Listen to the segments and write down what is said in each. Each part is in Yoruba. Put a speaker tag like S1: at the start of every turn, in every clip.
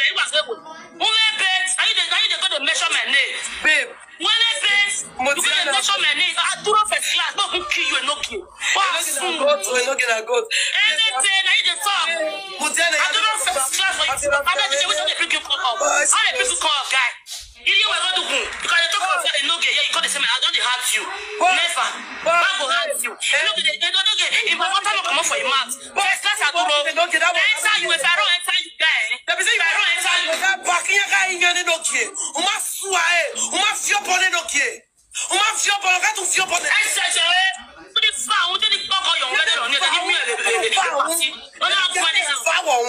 S1: playing basketball. Women babes, are you the are you the go to measure my name? Babe. Women babes, you go to measure my name. I do not first class, no who kill you and no kill. What soon? Go to no get a goat. Anything, are you the fuck? Mutiana, I do not first class for you. I don't think we should pick you up. Oh, How the people call up, guy? You wa go to because you talk about oh. the no get. Yeah, you got the same. I don't hurt you. Never. I go hurt you. No get. No get. If I want to come for your mouth, first class I do not. Enter you if I don't enter you ebisi yɛ ɛrɔ yɛ sa yɔ fɛ bɔ akiyɛ ka yi ɲɛ ne n'o k'i ye o ma su a ye o ma fiyɔ bɔ ne n'o k'i ye o ma fiyɔ bɔ o ka t'u fiyɔ bɔ ne. ɛ sɛ sɛ ye o de fa o de ni kɔkɔ yɔ wɛrɛ yɔ ne tɛ ni min yɛrɛ de de de pasi o de y'a kuma ne kan. fa wɔ n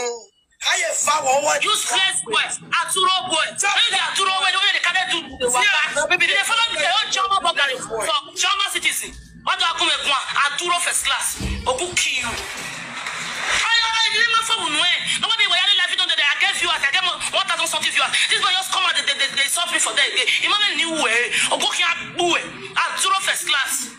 S1: a ye fa wɔ wɔ. useless boy aturo boy o de aturo boy o de ka ne dun. ne fɔlɔ mi kɛ o jɔnma bɔ gari fɔ jɔnma citizen o de a kun bɛ kuma aturo first class o k'u kii you. ayiwa ayiwa ni ne ma fɔ mun nɔ ye ne ko de wa yali la viewers. I get more, 1,000 something viewers. This boy just come out, they, they, they, they insult me for that. Imagine new way. Eh, Ogokin Agbue. At ah, zero first class.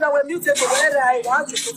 S1: now we're muted, but wherever I want to.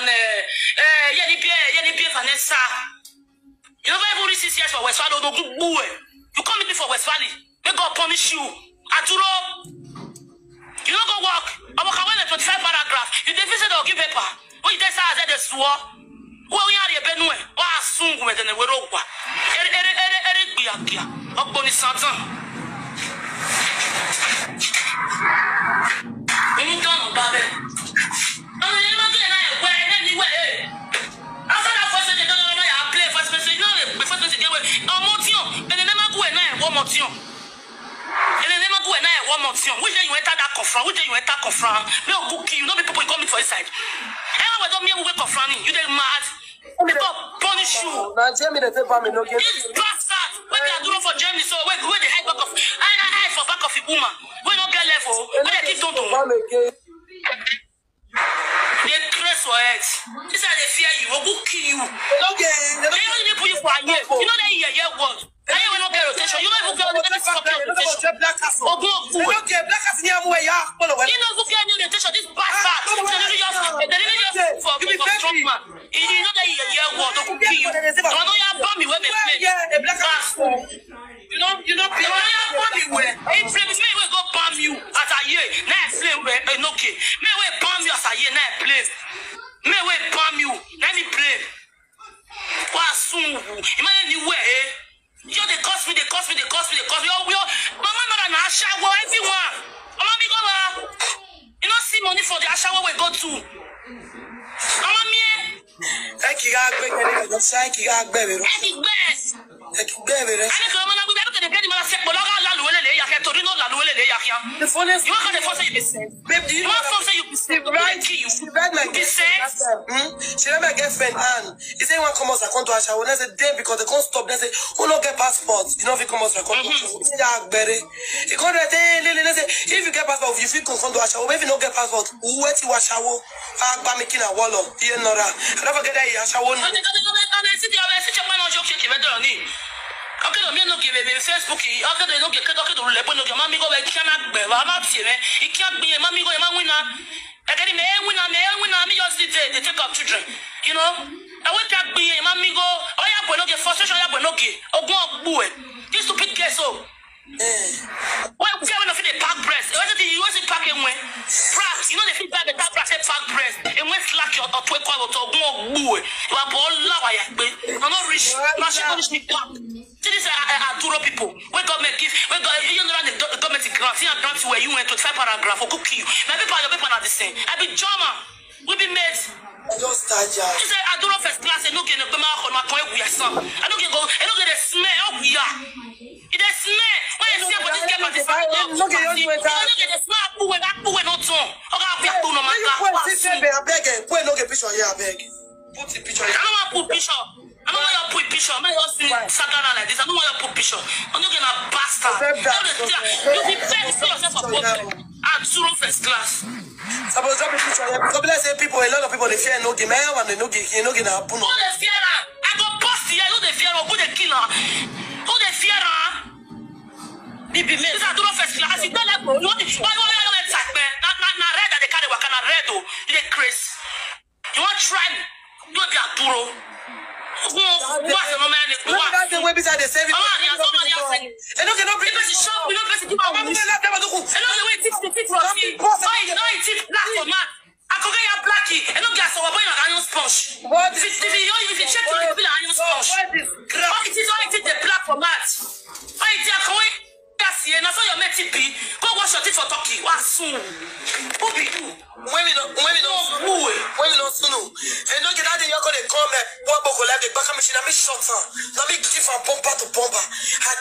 S1: Eh, eh, Vanessa you know even reach six years for West Valley odogun gbu ẹ you come meet me for West Valley may God punish you aturo you no go work ọmọ kan wey dey twenty five paragraph you dey feel say dem go give paper wey you dey say as dem dey suọ wo yin ari ebe nu ẹ wa asungun ẹ dẹnẹ wẹrẹ ogwa ere ere ere ere gbiagbia ọgbọni santan. ń dọ̀nà bá bẹ́ẹ̀. ọ̀rọ̀ yẹn má wee ọmọtiọ enene magu ena ẹwọ ọmọtiọ enene magu ena ẹwọ ọmọtiọ which day you enter that kofra which day you enter kofra may o cook you no be people you come for inside ẹ wá wẹjọ mi ewu wey you dey mad people punish you this bastard wey dey aduro for germany so wey wey dey hide back of hide hide for back of a woman wey no get level wey dey keep don for head this time they fear you ogun kill you okay they only dey put you for aye you know that yeye word na yeye wey no get rotation you no even get rotation for get rotation ogun ogun wey you no even get new rotation this bad bad they really just they really just for for strong man you know that year yeye word ogun kill you ọ̀nà know bá mi wey dey play Castle. You know, you know, you know, bomb you where. Hey, Flames, may we go bomb you as a year. Now Flame, eh, okay. May we bomb you as a year. Now Flame. May we bomb you. Let me play. What soon? Imagine you where, You know they cost me, they cost me, they cost me, they cost me. Oh, we all, Mama, not an Ashawo, everyone. Mama, me go there. You don't see money for the Ashawo we go to. Mama, me. Ẹ kì í gbẹ́ kẹ́lẹ́ kẹ́lẹ́ sí, ẹ kì í gbẹ́ mi rẹ. The phone you want to phone say you be safe. Babe, do you, you want phone say you be safe? Right to you. She read my girlfriend. Hmm? She read my girlfriend and he said one comes account to Asha. When I said them because they can't stop. They say who not get passports? You know if he comes account. He that bere. He can't write. They say if you get passport, if you can come to Asha. If you not get passport, who wait to Asha? Ah, ba making a wall up. Here, Nora. I don't forget that Asha won't okedo mi enoge bebe facebook okedo enoge kedo okedo lule po enoge mami go be kia na gbe ba ma tie me ikia gbe ye mami go ye ma wina ekeri me wina me wina me just dey dey take up children you know ewe kia gbe ye mami go oya gbe frustration oya gbe ogun ogbu e this stupid girl so oh. Why fear when fit pack breast? You also you want to pack a when brass. You know they fit buy better brass and pack breast. And when slack your or twelve quarter or more, boo. You are born low. I am not rich. Not she rich me pack. See these I, uh, Arturo uh, uh, people. When government give, when God, you know the government grant. See a grant where you went to five paragraph or cook you. My people, your people are the same. I be drama. We be mates just touch her. She said, I don't know first class, I don't get a bema on my coin with yourself. I don't get go, I don't get the smell, oh, we are. It is smell. When I see what this girl is saying, look at you, I don't get a smell, who went up, who went on top. Oh, I'll be up to no matter. I beg it, when no get picture here, I beg. Put the picture here. I don't want to put picture. I don't want to put picture. I'm not seeing Sagana like this. I don't want to put picture. I'm not going to bastard. You depend on yourself for problem and first class. Suppose drop a picture here say people, a lot of people they fear no game. I have no game, no game happen. Who they fear I go post here. Who they fear Who they kill Who they fear her? Bibi me. This is Suro first class. You don't like. you Why why why why why attack me? Na na na red that they carry waka na red oh. You dey crazy. You wan try me? No be Aduro. What is if, if, you, if you check your people and you sponge, all it is, all oh, it is, the black for mat. All oh, it is, all it is, na so your mate be. Go wash your teeth for turkey. What's soon? Who be you? When we No. when we don't. from. Let me give her bumper to bumper. Her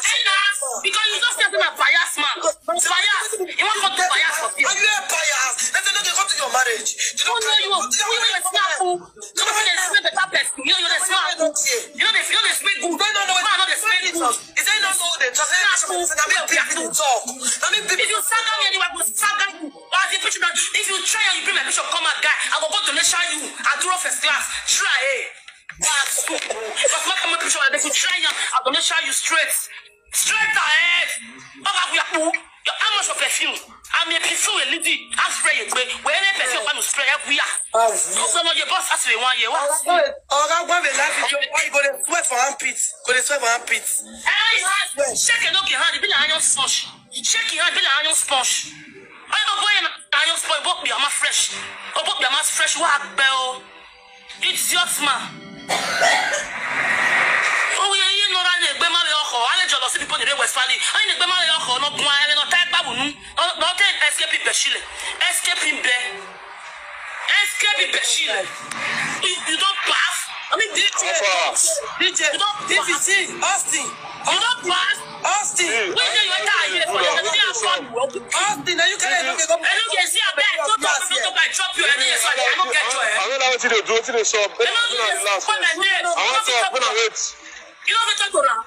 S1: they serve our pits. Hey, shake your look hand, it be like iron sponge. Shake your hand, it be like iron sponge. I go boy, iron sponge, book your mouth fresh. Oh, book your mouth fresh, what bell? It's your man. Owó yẹn yé nọra Be my máa lè ọkọ̀, alẹ́ jọ lọ sí pípọ́ nílé Westphali, alẹ́ ní ẹgbẹ́ máa lè ọkọ̀ ọ̀nà gun ayẹyẹ náà tá ẹgbàá wùnú, ọ̀nà tẹ́ escape ibẹ̀ sílẹ̀, escape be. escape ibẹ̀ sílẹ̀, you don't pass. I mean DJ. DJ. DVC. Austin. You don't pass. Austin. Wait till you die here for not thing I'm from. Austin, now you can't look at the And look, see, a bet. Don't talk to me, I drop you. And then you say, I don't get you. Eh? I don't know what you do. What you do, so. I don't know what you do. I want to open a wait. You don't even talk to her.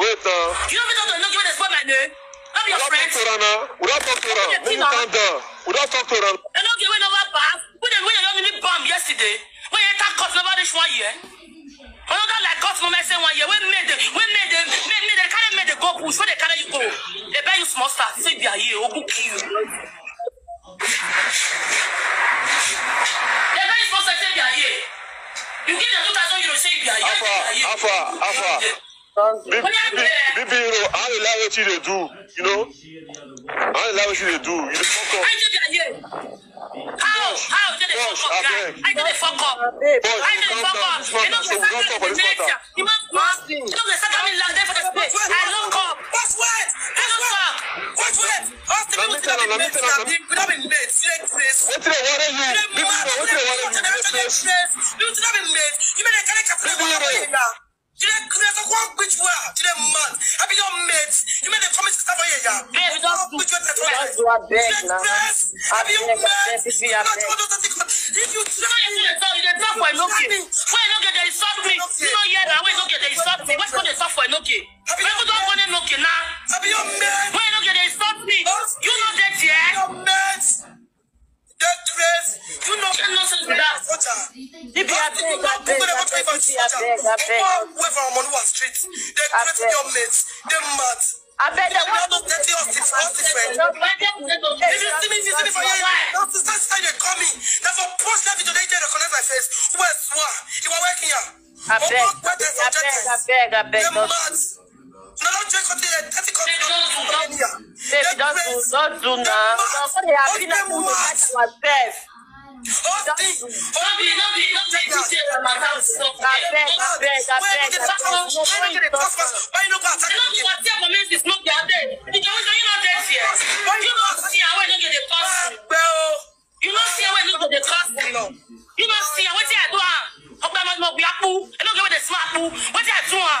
S1: Wait, uh. You don't even talk to her. Look, you want to spoil my name. Not your friend. We don't talk to her. We don't talk to her. We don't talk to her. Eh, and look, you went over past. We didn't win a bomb yesterday. When you attack us, finish one year another like God's moment say one year wey made dey wey made dey Made make dey carry make the go Push where they carry you go dey buy you small star say bia ye ogun kill you. dey buy you small star say bia ye you give them two thousand euro say bia ye bia Alpha. Alpha. Alpha. Be, be, be, be, you know, I don't like what you they do, you know. I don't like what you they do. You they fuck up. How? How did they fuck up, guy? I did they fuck up. I did they fuck up. You know, you fuck up for this You must, must. You know, they suck me long there for I don't come. What's what? I don't fuck. What's what? Us the people that have been mates, we have been mates. You ain't trace. What did they want been mates. You made a character for the now. Today, there's a one which were today man. I be your mates. You made a promise to stop here. Babe, don't which were that you are big now. I be your mates. If you try to it, you dey talk for Nokia. Where Nokia there is me. You know here now. Where Nokia there is me. What's going to stop for Nokia? People done one Nokia now. I be your mates. Where Nokia there is me. You know that yeah. You know, you know, since that. If you have beg, I beg, I beg, I you I beg, I beg. Whoever I on I street, I create I mates, I mad. I bet I one I dirty I is I is I If I see I you I me I here. I the I time I call I That's I post I today. I recognize I face. I what? I are I here. I beg, I beg, I beg, I beg. I mad. No, don't check on the ethical. They don't do not. They just do not do now. What they have been able to catch ourselves. Nothing, nothing, nothing, nothing. You say that my house is not bad. Bad, bad, bad. Why you not go attack me? You know what means is not their day. You know you not dead here. Why you not see how you get the cost? You not see how you get the cost. You not see how what you do. Ọgbà máa gbé akpó, ẹ lọ́gẹ̀ẹ́ wọ́n dẹ̀ sí akpó, wọ́n dẹ̀ tún wa.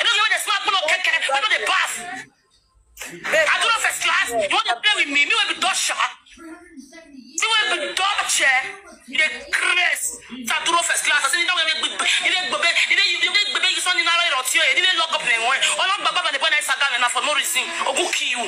S1: And then you want the smart pull up keke, you know the bath. I don't know first class. You want to play with me? Me will be dosha. You will be dosha. You dey craze. Ta dúró first class. Asi ni dọ́gbẹ́ mi gbẹ, ilé gbẹbẹ, ilé ilé gbẹbẹ yìí sọ́ni náírà ìrọ̀tí ọ̀yẹ́, ilé lọ́kọ̀ pẹ̀lẹ́ wọn. Ọlọ́gbà bàbá ni bọ́ọ̀nà ẹ̀sà gánà náà for no reason. Ogun kì í wù.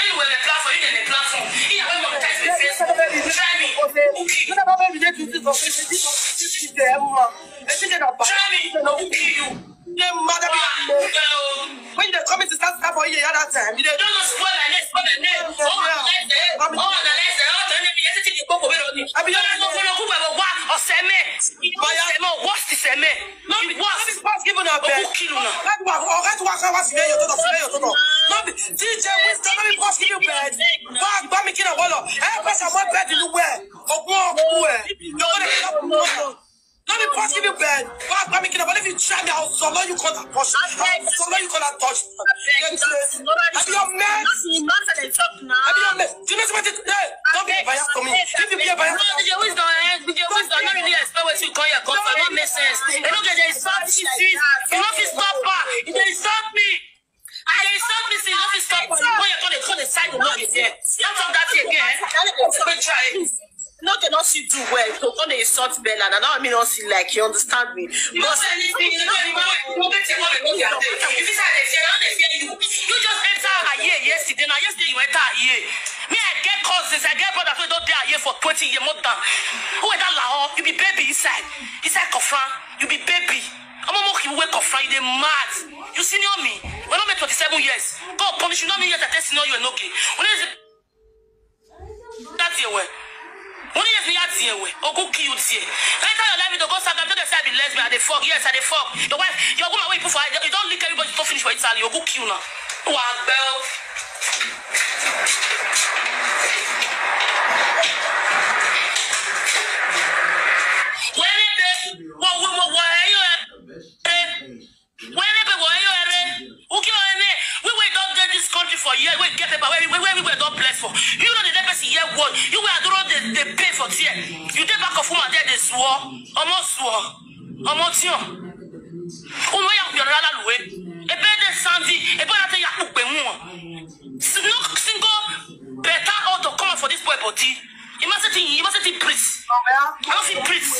S1: Anyway, the platform, you dey the platform. Iyawo ẹ̀ mọ̀ ní tẹ́sí When they come to start for you at that time, they don't know spoil and spoil the name. Oh, I like that. Oh, I like that. Oh, I like that. Everything you go for, I be not going to go for one or seme. But I'm not worse than seme. Not worse given her bed. Láti wà ọ̀rẹ́ tí wàá káwá sílẹ̀ yòtò lọ sílẹ̀ yòtò lọ. Lọ́bì tí ìjẹ́ wisdom lórí bọ́ọ̀sì gíní bed. Bá a gbá mi kí náà wọ́n lọ. Ẹ me. mọ́ bẹ́ẹ̀dì lúwẹ̀. Ògùn ọ̀kú ẹ̀. Lọ́wọ́ Let me pass give you bed. Why I'm making But if you try me, I'll long. you call that push. So long. you call that touch. Have you your men? Have you your men? Do you know what it is? Don't be biased for me. If you be biased for me. Your wisdom, your eh? wisdom, not really expect what you call your God. That makes sense. You know that there is some she sees. You know if it's not bad, there is something. I dey stop me say no fit stop me. When you come dey come dey sign the law again. Don't talk that thing again. Go try no dey not see do well to come dey insult bella and I one me don see like you understand me. you no say anything you just enter aye yesterday Now, yesterday you enter aye me i get cousins i get brothers wey don dey aye for twenty years more than who is that laho you be baby inside inside kofran you be baby I'm mo kì í wake up friday mad you senior me we don make twenty seven years god punish you not me yet. i tell senior you enoge we no dey that year well. One years me yati yewe. Oku ki you tie. Every time you let me to go start, I'm just say I be lesbian. I dey fuck. Yes, I dey fuck. Your wife, your woman wey you put for you don't lick everybody. You don finish for Italy. Oh, you go kill now. Wa bell. Wẹ́rẹ́bẹ̀ wọ wọ wọ wọ it? ẹrẹ. Wẹ́rẹ́bẹ̀ wọ ẹyọ ẹrẹ. Wúkí ọ̀rẹ́ náà wíwẹ̀ dọ́gẹ́ country for years we get about where where we were don bless for you know the let person hear word you wey adoro the the pay for there you take back of woman there dey suwo ọmọ suwo ọmọ you? ọmọ ya kùn yọrọ lálùwẹ to dey sanvi better na te ya kpukpe ń wọn no single better odor come out for this boy body you must say ti you ma say ti i don't fit priest.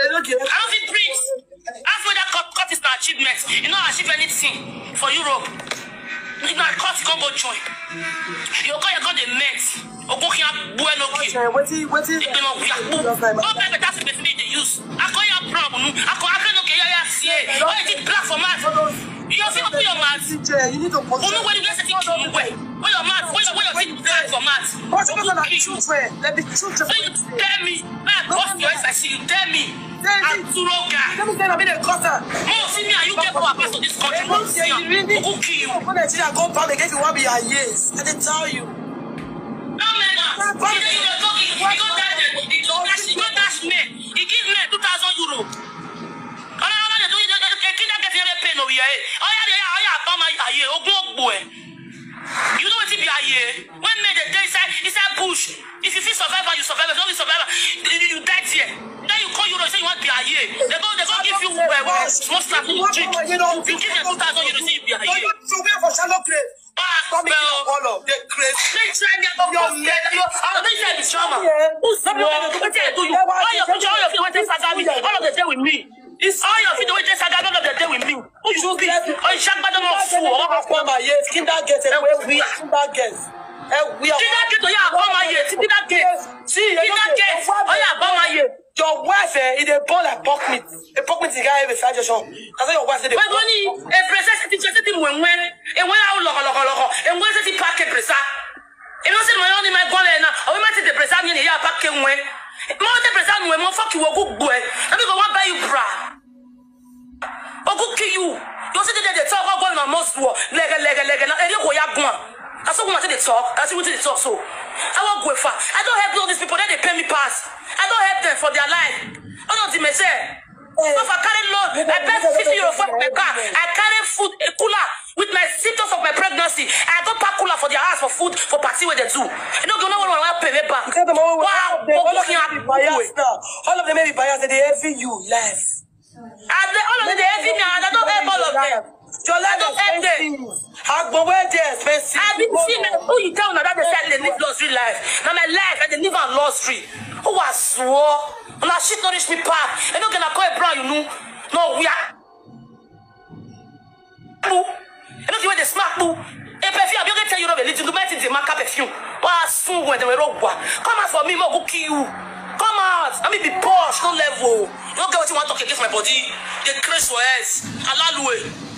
S1: I don't fit priest. Ask whether cut, cut is an achievement. You don't achieve anything for Europe na court you come go join your call your call dey met ogunkiya bu enoki ìgbìmọ̀ òkú yàgbó ó bẹ́ẹ̀ bẹ́ẹ̀ tá a sì use akọ́yà problem akọ́ yaya sie all you did black for mouth you fit open your mouth omi wey you get fit kiri well wey your mouth wey your wey your fit black for mouth open kiri so you tell me make i burst your head like say you tell me anturoga mo si me and you get power pass for dis country mo si am who kill you. when nigeria go back again you wan be her years i dey tell you. no mena you dey you dey talk you go dash you go dash me you give me two so yɛ ɔyɛ deɛ ɔyɛ abama ayɛ ogun ogbo ɛ you know wetin be ayɛ when men dey dey inside inside bush if you fit survive am you survive am you no fit survive am you die there then you call euro say you wan be ayɛ they go they go give you uh, uh, small slap you drink you give them two thousand euro say you be ayɛ. no you too wear for shallow grave. Ah, Stop making your call up. They crazy. They try me about your neck. I'm not trying to be trauma. Who's the one? What do you do? All your picture, all your feet, what they saga me. All of the day with me. This all your feet wey dey saga all of the day with me. Who you be? Oh, Oyisagbado mo fu ọwọ́ kan pọ̀ máa yé kindergate ẹ̀wẹ̀ wí kindergate. Kindergate oyè àbọ̀ máa yé ti kindergate. Kindergate oyè àbọ̀ máa yé. Your wife eh, e dey born like buck meat. A buck meat is a guy have a side junction. That's why your wife say dey. Wẹ́n ní ebresa ṣe ti ṣe ṣe ti wẹ̀wẹ́. Ewé àwọn lọ̀kọ̀lọ̀kọ̀lọ̀kọ̀. Ewé ṣe ti pack ebresa. Ewé ṣe my mo yọ ni ma gbọ́lẹ̀ náà. Ọwọ́ ma ti dey ebresa ní ẹ̀yà pack ewé. Mo ti ebresa nu ẹ̀ mo fọ́ọ̀kì wo gbogbo ẹ̀. Ẹ̀mi go and buy you bra ogu kill you you see they dey talk all going on must war lega, lega. lege na eri go ya gun na so woman they talk na so woman they talk so i wan go far i don't help all these people Then they pay me pass i don't help them for their life I don't them say eh. if i carry load i pay fifty euro for my car i carry food a cooler with my symptoms of my pregnancy i go pack cooler for their house for food for party where they do You know, you know what I pay way back wow ogun yan all of them may be bias they dey envy you life all of them dey use. dey expensive. I been see men who you tell una that they say I dey live luxury life. Na my life I dey live am luxury. Who was swore? Una shit no reach me pack. E no gonna call a brown you know. No we are. E no give me the smart boo. E perfume abi okay tell you no be little bit dey mark perfume. Wa sun when dey rock wa. Come out for me mo go kill you. Come out. I mean be posh no level. You no get what you want talk against my body. Dey craze for heads. Alaluwe.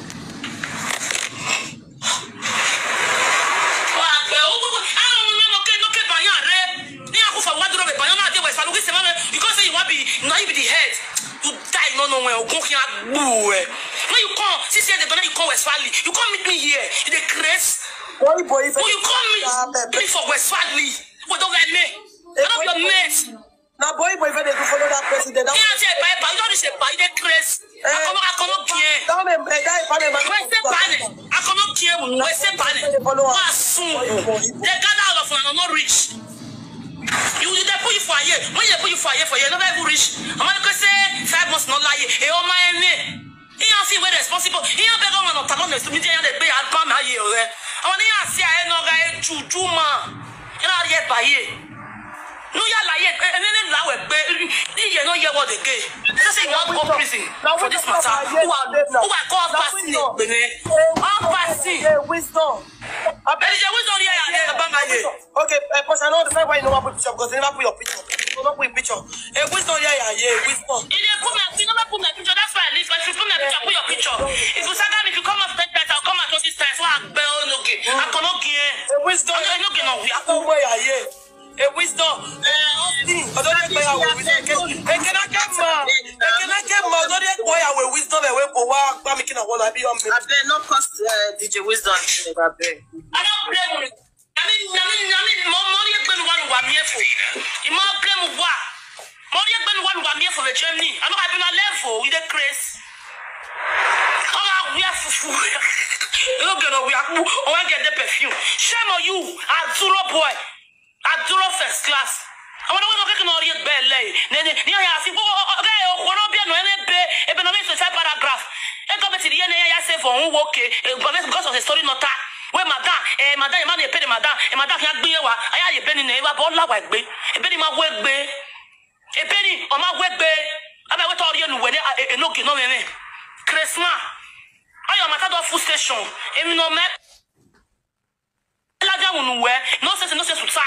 S1: You can't say you want to be now you be the head you die no no when ogun kin agbo ẹ when you come six years the now you come west valley you come meet me here you the Chris. boy craze when oh, you come meet me for west valley wey don get me one of your mates. Now boy boy fẹ́ dey go follow that president. kí ló ṣe ìbá ìbá yóò ní ṣe ìbá ilé craze. akọmọ akọmọ kiẹ. dáwọn ẹ̀dá ìpalẹ̀ máa ń bọ̀. wẹ́sẹ̀ balẹ̀ akọmọ kiẹ wẹ́sẹ̀ balẹ̀ wọ́n á sùn. they gather all of una no reach you you dey put you for here when you dey put you for here for here no be reach amalike say five months not lie e o ma He iyan fi wey responsible He on iyan bẹ gọwọn ọta lọnà èso méjì iyan dey gbé albam ayé rẹ àwọn iyan àti àyè náà ra ẹ jùjú mọ iyan rí ẹ báyé nuya láyé ẹnẹni làwẹ gbé iye náà yẹ wọde gé ṣé ṣe ìwọ go prison for this matter who are who are called passing gbẹmẹ all Wisdom. Ẹnìjẹ́ wíṣọ rí ẹ̀yà bá máa Okay, Pastor, I don't understand why you no wan put picture because you never put your picture. You no put picture. Ẹ wíṣọ rí Yeah, yeah, wíṣọ. If you put my picture, never put my picture, that's why I leave. But if you put my picture, put your picture. If you saga me, if you come up ten times, I'll come at twenty times. Wọ́n á gbẹ́ ọ́ lókè. Akọ̀lókè ẹ̀. Ẹ wíṣọ rí ẹ̀yà yẹ a wisdom. Ọ̀dọ́dé pé àwọn wisdom kẹ́sì. Èkénáké mà Èkénáké mà ọ̀dọ́dé pé àwọn wisdom ẹ̀wẹ̀ kò wá gbàmí kí náà wọ́n lábí ọmọ mi. Abẹ́ no cost DJ wisdom ní abẹ́. Adá blame mi. Yàmi yàmi yàmi mọ mọ ní ẹgbẹ́ mi wà lùwà mi ẹ̀fọ́. Ìmọ̀ blame wà. Mọ ní ẹgbẹ́ mi wà lùwà mi ẹ̀fọ́ rẹ̀ Germany. Àmọ́ àbí ma lẹ́fọ̀ ilé craze. Ọ̀rọ̀ àwùyá fufu. Olóògbé ọ̀nà òwúyà kú. Òwúyà gẹ̀ẹ́dẹ́ perfume. Shame on you, àtúrọ̀ boy adúró first class àwọn ọmọ kékeré náà rí bẹ́ẹ̀ lẹ́yìn ní ọ̀yà àfi kó ọ̀gá ẹ̀ òkú ọ̀nà bí ẹ̀nà ẹ̀ bẹ ebe na mẹ́sàn side paragraph ẹ̀ gọ́ọ̀mẹ̀ ti yẹn ẹ̀yà ṣe fọ̀ ọ̀hún wókè eh, because of the story nọta wẹ́ madam ẹ̀ eh, madam ẹ̀ má yẹ pé ni madam ẹ̀ eh, madam fi hàn gbé yẹn wá ayé àyè bẹ́ẹ̀ ni nà ẹ̀ wá bọ́ láwà gbé ebe ni ma wẹ́ gbé ebe ni ọ̀ma wẹ́ gbé abẹ́ wẹ́ tọ́ ọ̀rí ẹnu wẹ̀ ní enóge náà mẹ́mẹ́ christmas ayọ̀ màtá dọ̀ full station èmi nà ọ̀mẹ́ ẹ̀ lájà wùnú wẹ́ nọ́ọ̀sẹ̀sì nọ́ọ̀sẹ̀sì ta.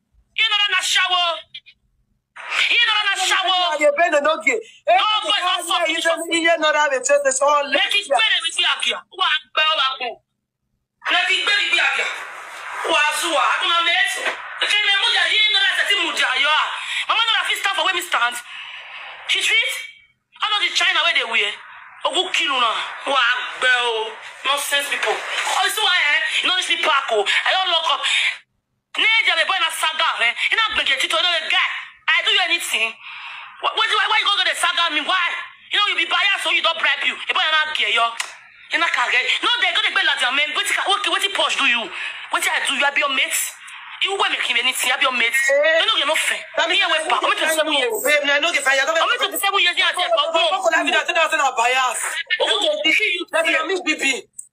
S1: lọ́rọ̀ náà ṣàwọ̀. Ihe nọrọ na shawo. Ọgbọ ìfọ̀fọ̀ ihe nọrọ na shawo. Lẹ́kí gbére mi bí àbíà, wà á gbẹ́ ọ́ lápò. Lẹ́kí gbére bí àbíà, wà á zuwa, àdúmọ̀ mẹ́tò. Ìkẹ́lẹ̀ mú jà yìí nọrọ ẹ̀sẹ̀ tí mo jà yọ à. Mama nọrọ fit stand for where me stand. She treat all of the China wey dey wear. Ogun kìlù náà, wà á gbẹ́ o. Nonsense people. Ọ̀sùn wa ẹ̀, ìnáwó ní sleep park o. Ẹ̀ yọ lọ́kọ̀. Nigga, the boy in a saga, eh? You not bring it to another guy. I do you anything. What, what, why, why you go to the saga me? Why? You know you be biased so you don't bribe you. The boy a get yo. You not care. No, they go to bed like your man. What what what push do you? What I do? You have your mates. You won't make him anything? You have your mates. You know you're not fair. Me and Wepa. I'm 27 years. I'm 27 years. I'm 27 years. I'm biased. Let me meet BB.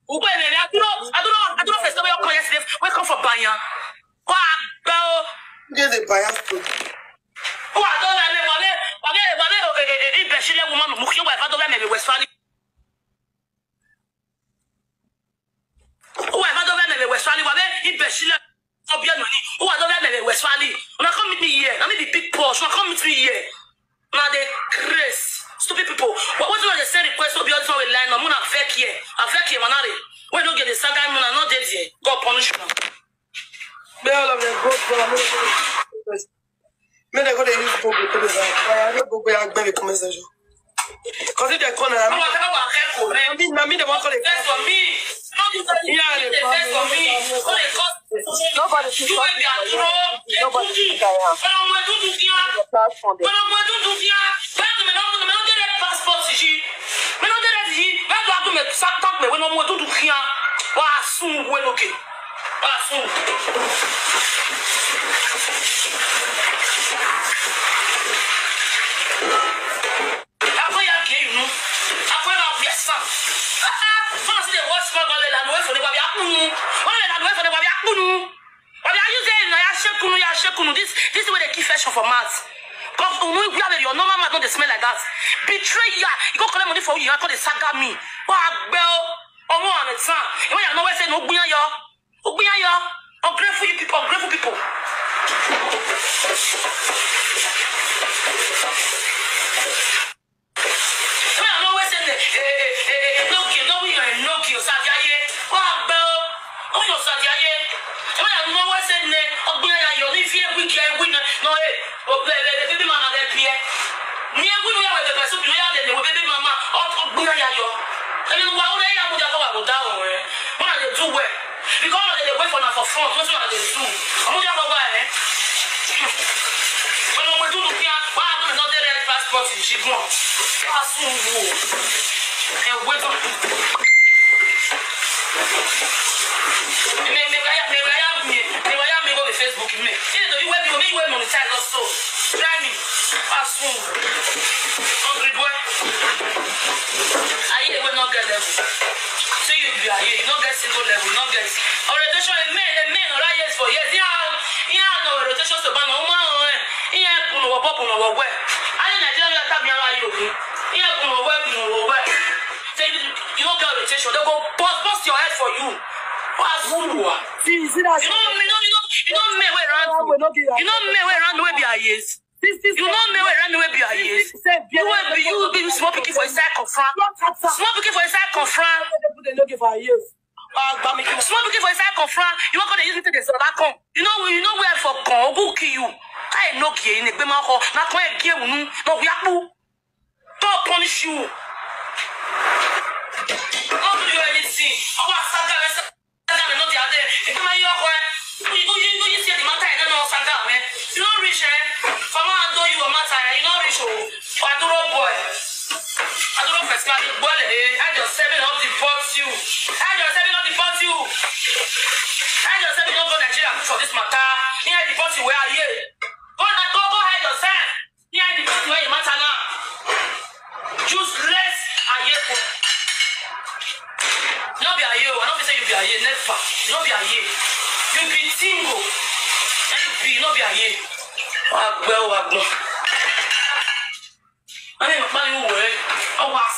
S1: I don't know. I don't know. I don't know if it's the way you're calling yourself. Welcome for Banyan wà á gbọ́ o. jẹ́sẹ̀ bàyà sọ. wà á dọ́ lẹ́nu wọlé wọlé wọlé ibẹ̀ sílẹ̀ wọ́n mọ̀ mú kí wà á fàdọ́ bẹ́ẹ̀ mẹ̀lẹ̀ wẹ̀sùn alẹ́. wà á fàdọ́ bẹ́ẹ̀ mẹ̀lẹ̀ wẹ̀sùn alẹ́ wọlé ibẹ̀ sílẹ̀ ọbẹ̀ nù ni wà á dọ́ bẹ́ẹ̀ mẹ̀lẹ̀ wẹ̀sùn alẹ́ una come meet me here na me be big boss una come meet me here na dey craze stupid people wetin una dey send request obi ọdún wey line na muna fake here i fake here manare wey no get the saga muna no dey there god punish una. May all of them go to our ministry. May they go to use Google to the right. Why are they and baby conversation? Because if they call them, I mean, I mean, they want to call it. That's for me. Yeah, they call me. Nobody should call me. Nobody should call me. Platform. Passport yìí. Mais non, de la vie, va doit me ça tant mais non moi tout rien. Wa sun wo loke. Pasu. Afọ ya nke inu, afọ ya ọbịa sa. Fọsị na-ewu ọsị ma gbalị la n'ofe na gbabịa kpunu. Ọ na-ele na n'ofe na gbabịa kpunu. Gbabịa yuze na ya shekunu ya shekunu. This is where they keep fashion for mass. Because you know you have your normal man don't dey smell like that. Betray ya. You go collect money for you, you call the saga me. Wa agbe o. Ọmọ ọ̀nà tán. know where wẹ́sẹ̀ ní ó gbìyànjọ́ yan yọ ungrateful you people ungrateful people. Ṣé àwọn ọlọ́wọ́ ṣe lè lókè lọ́wọ́ yàn lókè ọ̀sàdì ayé? Wọ́n á gbẹ́ ọ́, ó yàn ọ̀sàdì ayé. Ṣé àwọn ọlọ́wọ́ ṣe lè ọgbẹ́ ayọ̀ ní fi ẹ̀wí jẹ ẹ̀wí náà ọ̀bẹ̀rẹ̀ bíbí màmá rẹ̀ pìẹ́? Ní ẹ̀wí ni yàwó ẹ̀bẹ̀bẹ̀ sóbì lóyà lè lèwọ̀ bíbí màmá ọgbẹ́ ayọ̀. Ẹni wà ó rẹ̀ yà because they wait for na for front wetin una dey do omuja gbagba ẹ ọmọ ọmọ ìdúnnù kí á wá àdúnnù náà dé red passport ìṣègùn ẹ wá sùn wò ẹ wé tán. Me me kaya me kaya me me kaya me go be Facebook me. Ṣé ìdòwí wẹ́bí omi ìwé monetize also? Try me. Wá sùn. Ọ̀gbìn bọ́ẹ̀ ayé wey not get level so you be are you You no get single level not get orientation men the men are years for years yíyan yíyan àna orientation sọ̀bá náà ọmọ àwọn ẹ̀ yíyan ẹ̀kùn lọ́wọ́ bọ́ọ̀kùn lọ́wọ́ wẹ̀ ayé nàìjíríà yóò tàbí ara ayé òkun yíyan ẹ̀kùn lọ́wọ́ ẹ̀kùn lọ́wọ́ wẹ̀ say you no get orientation they go burst burst your head for you wá You know, you know, you know, you no men wey round you You know men wey round wey be ayes. You know me where me where be a yes. You will be you be small picking for inside confront. Small picking ah, for inside confront. Small picking for inside confront. You want to use me to the solar con. You know you know where for con who kill you. I no kill in the bema ko na kon e gie unu no we are apu. God punish you. Don't do you anything. I want saga me saga me no the other. If you my you go, you go you see the matter no saga me. You don't reach him. is coming ball eh I just seven up the you I just seven up the you I just seven up go Nigeria for this matter near the pot you where are you go na go go hide yourself near the pot where you matter now less useless ayeko no be aye o I no be say you be aye never no be aye you be tingo and you be no be aye agbẹ o agbọn. 哎，慢慢喂，我话。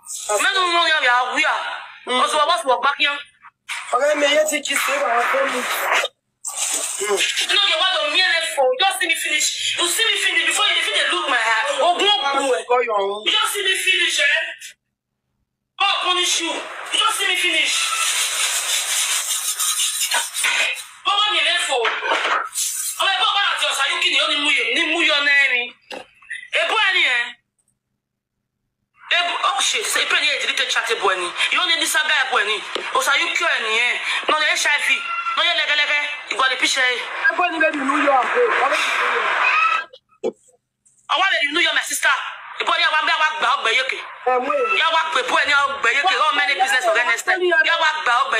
S1: mẹ́nu mọ́ yàn yà wíyà hmm. ọ̀sùn bàbá sùn ọ̀gbá kíá. ọ̀rẹ́ mi ẹyẹ ti jí sí ìwà fún mi. Hmm. You know, you want to mere for you just see me finish. You see me finish before you even look my hair. Oh, go, go. You just see me finish, eh? God punish you. You just see me finish. Bọ́lá mi lẹ́fọ̀. Ọmọ ẹgbẹ́ ọ̀gbọ́n àti ọ̀sà yókì ni ó ní mú yọ ní mú yọ náà ni. Èbú ẹni ẹ̀ ebu ọkụchi ipe na ejirike chat bụ enyi ihe onye ndị saga bụ enyi ụsayu kio enyi ya nọ na hiv nọ nye legelege igwale piche ọwa lere inu yo my sister ibo ni awa gbe ya wa gbe bo ẹni ọgbẹ yeke all oh, many business ya wa gba ọgbẹ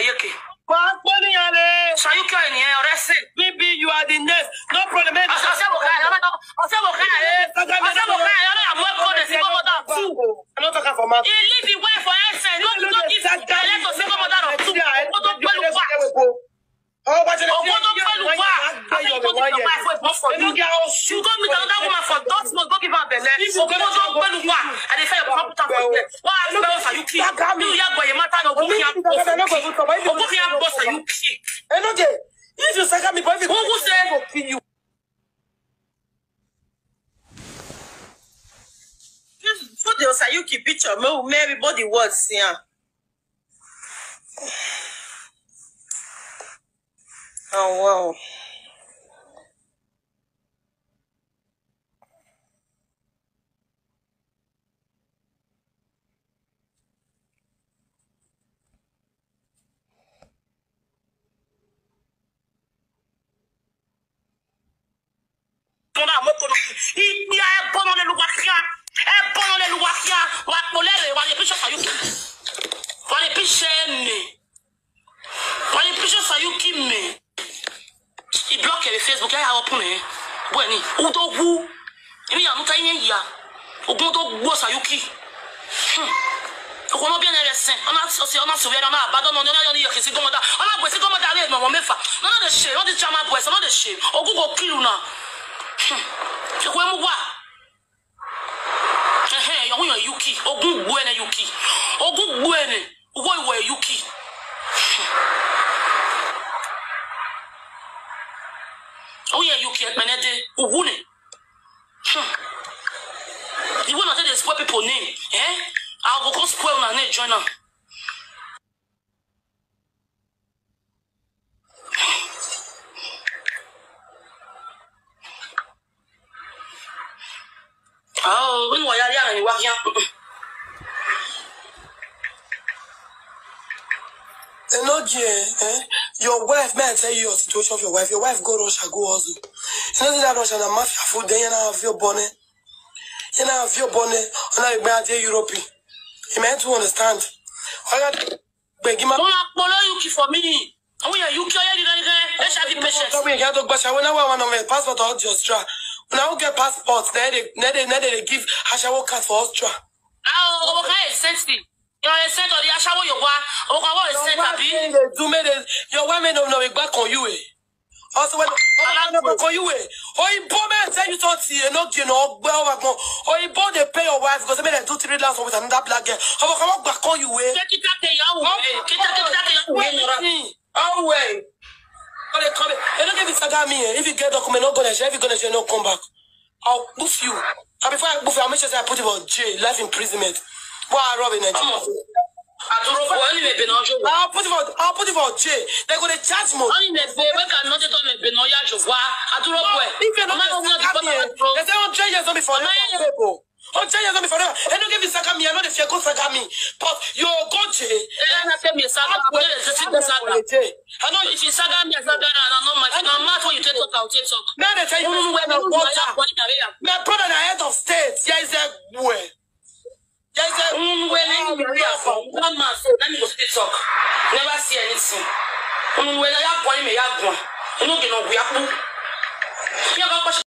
S1: wàá pé níyàn lè. sayukio ènìyàn ọ̀rẹ́ sì. bíbí you are the next no problem. ọ̀sẹ̀ wò ká yàrá ọ̀sẹ̀ wò ká yàrá ọ̀sẹ̀ wò ká yàrá àmú ẹ̀kọ́ dẹ̀ sí gbọ́dọ̀ two. he lead the way for ẹsẹ̀ no no give ẹlẹ́tọ̀ sí gbọ́dọ̀ two. ó tó pẹ̀lú pa. ọ̀pọ̀ for you. She go meet another woman for dot month, go give her belle. Okomo go. gbẹlu wa, I dey fẹ́ ọkọ put am for there. Wọ́n á gbẹ́ ọ̀sà yóò you Mi ò You matter máa tán ọgbọ́n fi hàn bọ̀sà. Ọgbọ́n fi you bọ̀sà yóò kí. Enoge, if you second me, boy, if you go kill you. Put the Osayuki picture, everybody words Yeah. Oh, wow. Politicians are you killing? Politicians. Politicians are you killing me? He blocked your Facebook. I have open it. When he who do who? Èmi yà mú táyé yẹn yà. Ogun tó gbó Sayuki. Ogun ọmọbìnrin rẹ̀ sìn. Ọ̀nà ọ̀sẹ̀ ọ̀nà ọ̀sẹ̀ wíyẹn náà àbádọ́nà ọ̀nà ọ̀nà yọ̀ kìí sí gọ́mọ̀dá. Ọ̀nà àgbèsí gọ́mọ̀dá rẹ̀ mọ̀mọ́ mẹ́fà. Ọ̀nà lè ṣe. Wọ́n ti tí a máa bọ̀ ẹ̀sán. Ọ̀nà lè ṣe. Ogun kò kírun náà. Ìkú ẹ̀ mú wà. ogun gwene yuki ogun gwene woiwe yuki oye yuki ekpenede uwune the one na take dey spoil people name eh i go come spoil una name join am. Ah, oh, when we are young and working. And not yeah, eh? Your wife, man, tell you your situation of your wife. Your wife go Russia, go also. You know that Russia, the mafia food, then you know have your bonnet. You know have your bonnet, and now you buy the European. You meant to understand. I got begging my. Don't follow you for me. Àwọn èèyàn yìí kí ọyẹ́ let's have the patience. Àwọn èèyàn tó gbàṣà wọn náà wà wọn ọmọ ẹ̀ passport ọ̀ Austria. Una who get passport na dey give aṣẹ́wó for Austria. Àwọn ọmọ kan You're a saint or the Ashawo Yowa. Okawa is saint àbí. Your women of know back on you. E. Also when back on you. Òyìnbó e. oh, men tell you something, you know, you know, well, back on. Òyìnbó they pay your wife because made a two three last with another black girl. Okawa back on you. Get it, Kita kita kita Always. Oh, they come. They don't give it to me. Eh? If you get document, not gonna share. If you gonna share, no come back. I'll boof you. And before I boof you, I'll make sure I put you on jail, life imprisonment. Why robbing Nigeria? I'll put it for I'll put it for J. They're gonna charge more. If you're not they say on J years only for people. On J years only for them. They don't give you saka me, I know they fear go saka me. But eh, eh, you go J. I know if you saga me as a gun and no matter no matter what you take talk, I'll take talk. Now they tell you when I water. My brother the head of state, yeah, is that where? Just that unwilling you are from one man, let me go still talk. Never see anything. Unwilling you are going, me you are You know, you know, we are.